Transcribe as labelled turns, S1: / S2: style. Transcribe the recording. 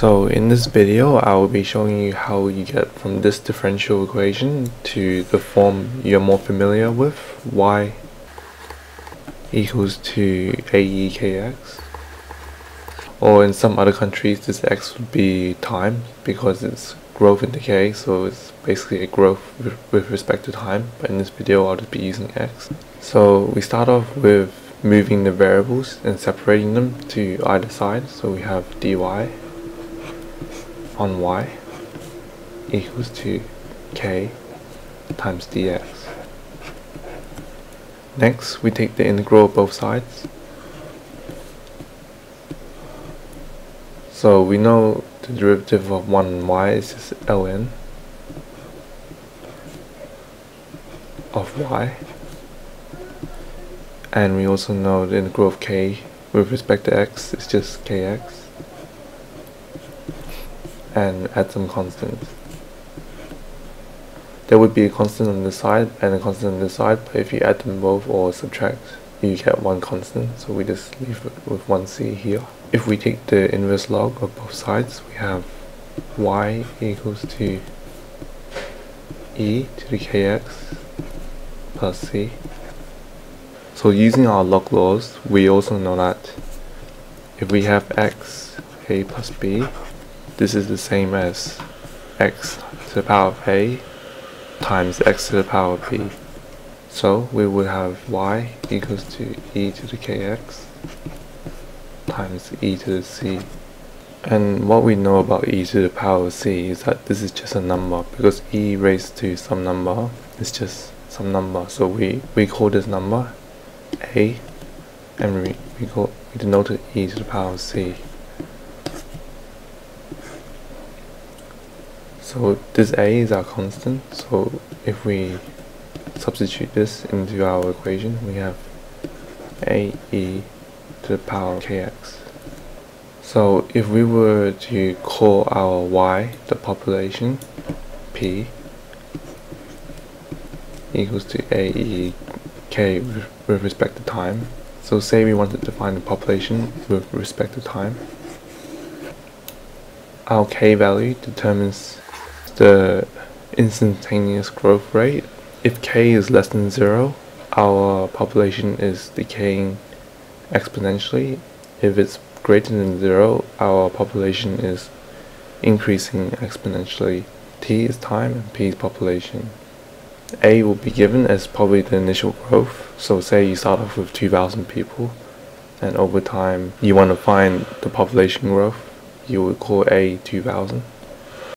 S1: So in this video I will be showing you how you get from this differential equation to the form you're more familiar with y equals to aekx or in some other countries this x would be time because it's growth and decay so it's basically a growth with, respect to time. But in this video I'll just be using x. So we start off with moving the variables and separating them to either side. So we have dy on y equals to k times dx. Next, we take the integral of both sides. So we know the derivative of 1 on y is just ln of y. And we also know the integral of k with respect to x is just kx and add some constants. There would be a constant on this side and a constant on this side, but if you add them both or subtract, you get one constant, so we just leave it with 1c here. If we take the inverse log of both sides, we have y equals to e to the kx plus c. So using our log laws, we also know that if we have x a plus b this is the same as x to the power of a times x to the power of b. So we would have y equals to e to the kx times e to the c. And what we know about e to the power of c is that this is just a number because e raised to some number is just some number. So we, we call this number a and we, we, call, we denote it e to the power of c. So this a is our constant, so if we substitute this into our equation, we have a e to the power kx. So if we were to call our y the population, p equals to a e k with respect to time. So say we wanted to find the population with respect to time. Our k value determines the instantaneous growth rate. If k is less than 0, our population is decaying exponentially. If it's greater than 0, our population is increasing exponentially. t is time and p is population. A will be given as probably the initial growth. So say you start off with 2,000 people and over time you want to find the population growth. You would call A 2,000